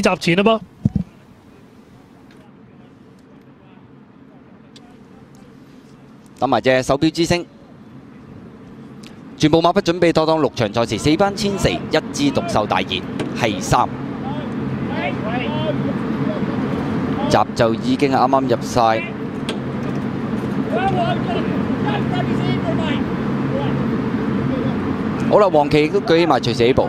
集前啦噃。等埋隻手錶之星。全部馬匹準備妥當六場賽事，四班千四，一枝獨秀大熱係三。集就已經啱啱入晒。好啦，黄旗都舉起埋隨時起步。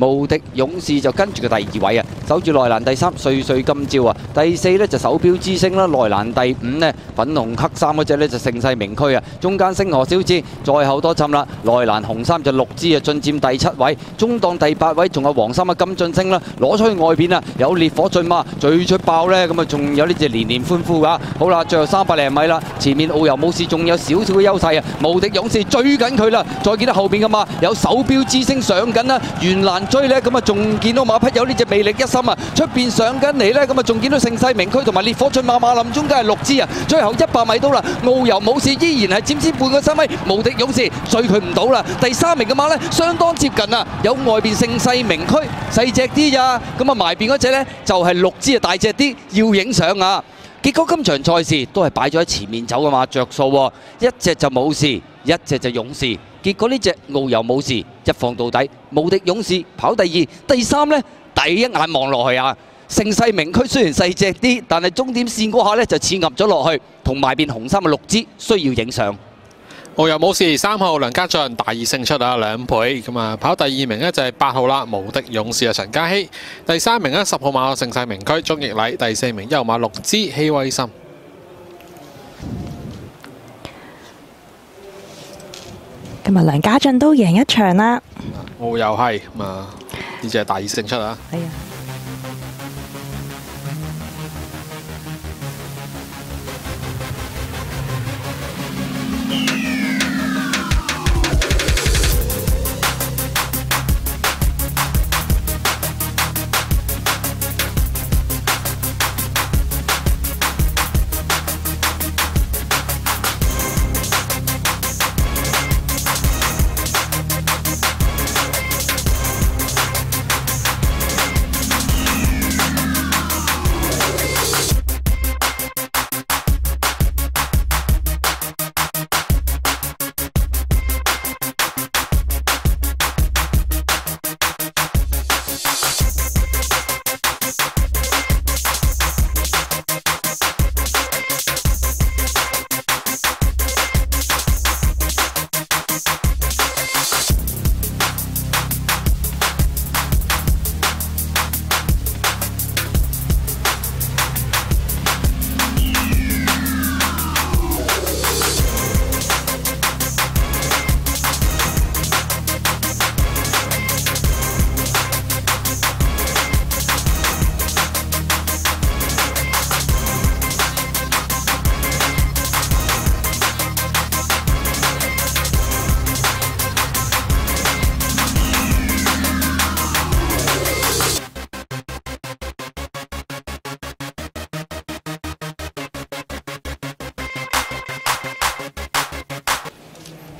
無敵勇士就跟住個第二位啊，守住內欄第三，歲歲今朝啊！第四呢就手錶之星啦，內欄第五呢，粉紅黑衫嗰隻呢就盛世名區啊！中間星河小子，再後多浸啦，內欄紅衫就六支啊，進佔第七位，中檔第八位仲有黃衫啊金晉星啦，攞出去外邊啊，有烈火駿馬最出爆呢，咁啊仲有呢隻年年歡呼㗎！好啦，最後三百零米啦，前面遨遊武士仲有少少嘅優勢啊，無敵勇士追緊佢啦，再見到後邊嘅馬有手錶之星上緊啦，原欄追呢，咁啊仲見到馬匹有呢隻魅力一心啊，出邊上緊嚟呢，咁啊仲見到盛世名區同埋烈火駿馬馬林中間係六支啊，最後一百米到啦，遨遊武士依然係佔先半個身位，無敵勇士追佢唔到啦，第三名嘅馬呢，相當接近啊，有外邊盛世名區細隻啲咋，咁啊埋邊嗰隻呢，就係六支啊大隻啲，要影相啊！結果今場賽事都係擺咗喺前面走嘅馬着數喎，一隻就武士，一隻就勇士。結果呢隻遨遊武士一放到底，無敵勇士跑第二、第三呢，第一眼望落去啊！盛世名區雖然細隻啲，但係終點線嗰下呢就似壓咗落去，同埋邊紅衫嘅六支需要影相。遨遊武士三號梁家俊大意勝出啊兩倍咁啊跑第二名呢就係八號啦無敵勇士啊陳嘉熙第三名呢十號馬盛世名區鍾奕禮第四名一號馬六支希威森。今日梁家俊都贏一場啦。我又係咁啊呢隻係大熱勝出啊。係啊。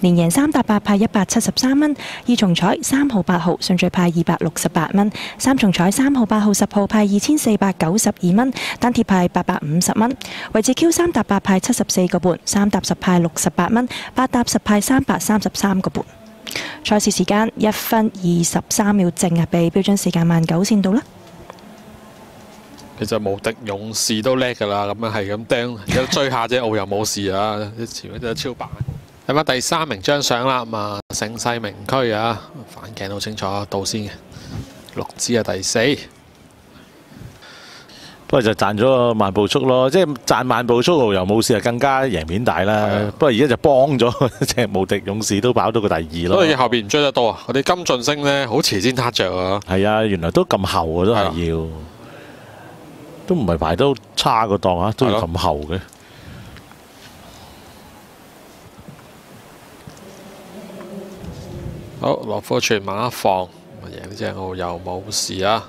連贏三搭八派一百七十三蚊，二重彩三號八號順序派二百六十八蚊，三重彩三號八號十號派二千四百九十二蚊，單貼派八百五十蚊，位置 Q 三搭八派七十四个半，三搭十派六十八蚊，八搭十派三百三十三個半。賽事時間一分二十三秒正啊，比標準時間慢九線到啦。其實無敵勇士都叻㗎啦，咁樣係咁釘，而家追下啫，澳又冇事啊，前面都超白。睇翻第三名張相啦，咁啊盛世名區啊，反鏡好清楚，到先嘅六支啊第四。不過就賺咗個慢步速咯，即係賺慢步速，又冇事，啊更加贏面大啦。不過而家就幫咗 隻無敵勇士都跑到個第二咯。所以後邊唔追得多啊！我哋金晉星呢，好遲先撻着啊。係啊，原來都咁後啊，都係要，都唔係排得差個檔啊，都要咁後嘅。好，落貨全馬一放，贏呢只澳又冇事啊！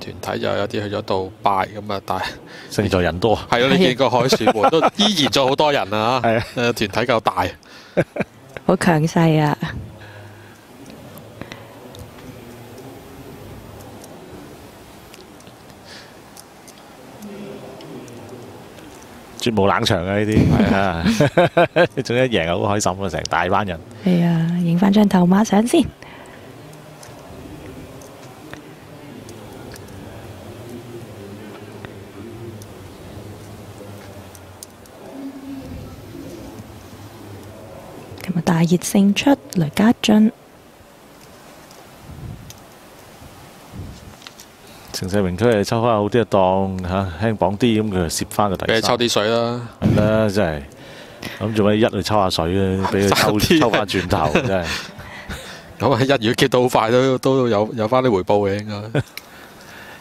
團體就有啲去咗杜拜咁啊，但係勝在人多。係咯，你見過海船門都依然咗好多人啊！係啊，誒團體夠大，好強勢啊！絕無冷場啊！呢啲 係啊，總之贏好開心啊！成大班人。係啊，影翻張頭馬相先。今日大熱勝出，雷家俊。城市名區係抽翻好啲嘅檔嚇，輕磅啲咁佢就攝翻個第三。俾抽啲水啦。係啦，真係咁做咩一去抽下水咧？俾佢 抽抽翻轉頭，真係。咁啊，一月結到好快都都有有翻啲回報嘅應該。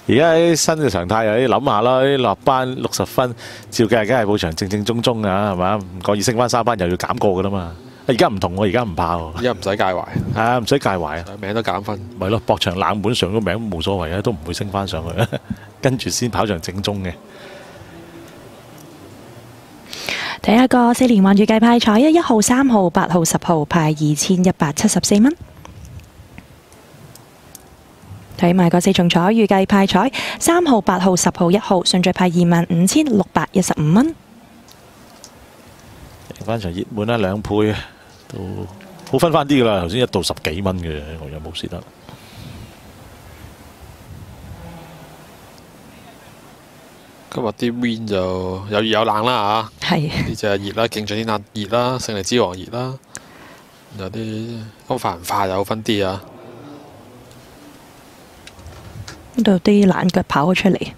而家啲新嘅常態又啲諗下啦，啲落班六十分，照計梗係補場正正宗宗啊，係嘛？唔覺意升翻三班又要減過噶啦嘛。而家唔同喎，而家唔怕喎。而家唔使介懷，係啊，唔使介懷啊。名都減分。咪咯，博場冷門上咗名冇所謂啊，都唔會升翻上去。跟住先跑場正宗嘅。睇下個四連環預計派彩啊，一號、三號、八號、十號派二千一百七十四蚊。睇埋個四重彩預計派彩，三號、八號、十號、一號順序派二萬五千六百一十五蚊。贏翻場熱門啦，兩倍啊，都好分翻啲噶啦。頭先一到十幾蚊嘅，我又冇蝕得。今日啲 win 就有熱有冷啦嚇。係。呢只熱啦，勁進天下熱啦，勝利之王熱啦。有啲咁快唔快有分啲啊！呢度啲懶腳跑咗出嚟。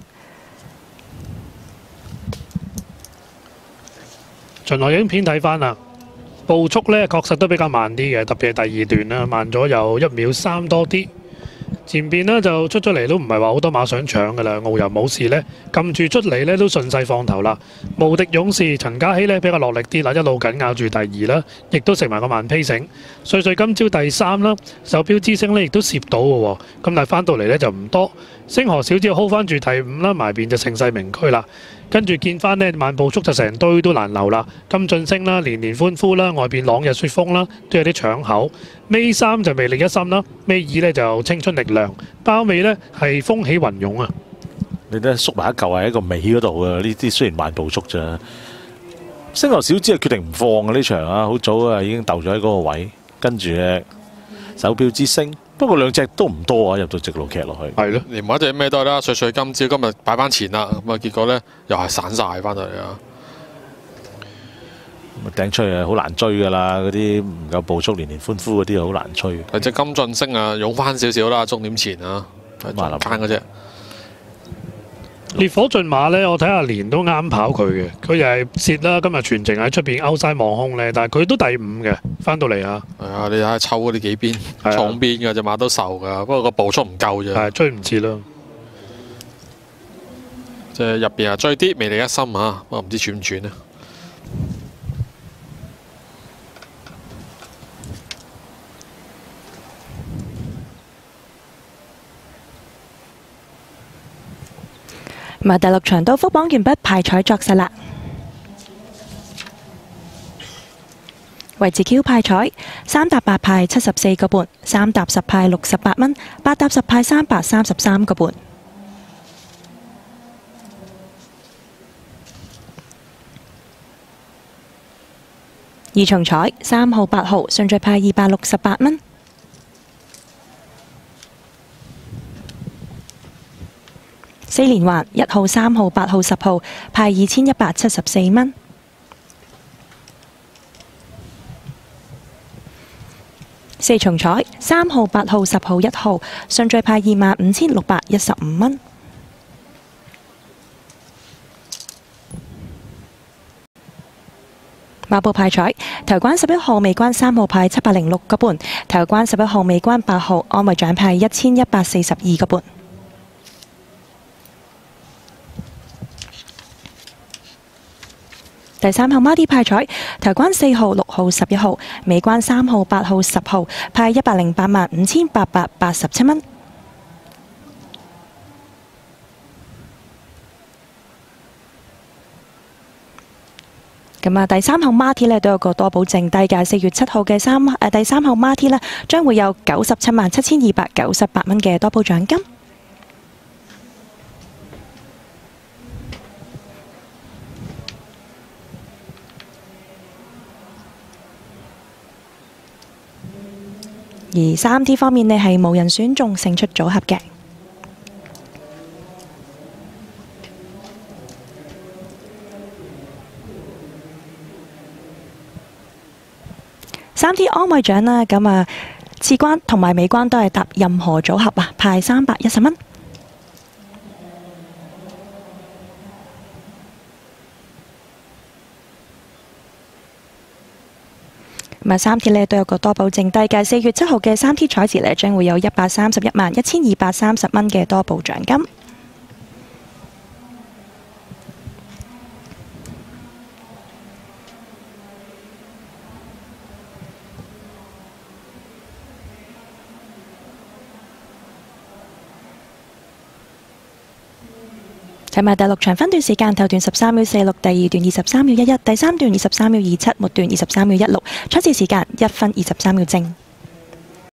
巡邏影片睇翻啦，步速呢確實都比較慢啲嘅，特別係第二段啦，慢咗有一秒三多啲。前邊呢就出咗嚟都唔係話好多馬想搶噶啦，澳遊冇事呢，撳住出嚟呢都順勢放頭啦。無敵勇士陳家希呢比較落力啲啦，一路緊咬住第二啦，亦都食埋個慢披繩。瑞瑞今朝第三啦，手錶之星呢亦都攝到嘅喎，咁但係翻到嚟呢就唔多。星河小姐 hold 翻住第五啦，埋邊就盛世名區啦。跟住見翻呢慢步速就成堆都難留啦。金晉星啦，年年歡呼啦，外邊朗日雪風啦，都有啲搶口。尾三就魅力一心啦，尾二呢就青春力量，包尾呢係風起雲涌啊！你都縮埋一嚿喺一個尾嗰度啊！呢啲雖然慢步速咋，星河小子係決定唔放啊！呢場啊，好早啊已經鬥咗喺嗰個位，跟住咧手錶之星。不過兩隻都唔多啊，入到直路劇落去。係咯，連埋一只咩都係啦。碎碎今朝今日擺翻钱啦，咁啊結果咧又係散晒翻到嚟啊！頂出去好難追噶啦，嗰啲唔夠步速連連歡呼嗰啲好難追。係隻金晉星啊，涌翻少少啦，終點前啊，係中間嗰隻。烈火駿馬呢，我睇下年都啱跑佢嘅，佢又係蝕啦。今日全程喺出边勾晒望空咧，但係佢都第五嘅，翻到嚟啊！系啊，你睇下抽嗰啲幾邊，重邊嘅只馬都受噶，不過個步速唔夠啫。係追唔切咯。即係入邊啊，追啲未嚟一心啊，不過唔知轉唔轉啊？咁啊，第六场到福榜完毕，派彩作實啦。維持 Q 派彩，三搭八派七十四個半，三搭十派六十八蚊，八搭十派三百三十三個半。二重彩三號、八號順序派二百六十八蚊。四連環一號、三號、八號、十號派二千一百七十四蚊。四重彩三號、八號、十號、一號順序派二萬五千六百一十五蚊。馬報派彩，頭關十一號未關三號派七百零六個半，頭關十一號未關八號安慰獎派一千一百四十二個半。第三號孖 D 派彩，頭關四號、六號、十一號，尾關三號、八號、十號派一百零八萬五千八百八十七蚊。咁啊，第三號 Marty 咧都有個多寶剩低价，四月七號嘅三誒第三號 Marty 咧將會有九十七萬七千二百九十八蚊嘅多寶獎金。而三 T 方面呢係無人選中勝出組合嘅。三 T 安慰獎啦，咁啊次關同埋尾關都係搭任何組合啊，派三百一十蚊。咁啊，三 T 咧都有個多保剩低嘅，四月七號嘅三 T 彩池咧將會有一百三十一萬一千二百三十蚊嘅多保獎金。睇埋第六場分段時間，頭段十三秒四六，第二段二十三秒一一，第三段二十三秒二七，末段二十三秒一六。出事時間一分二十三秒正。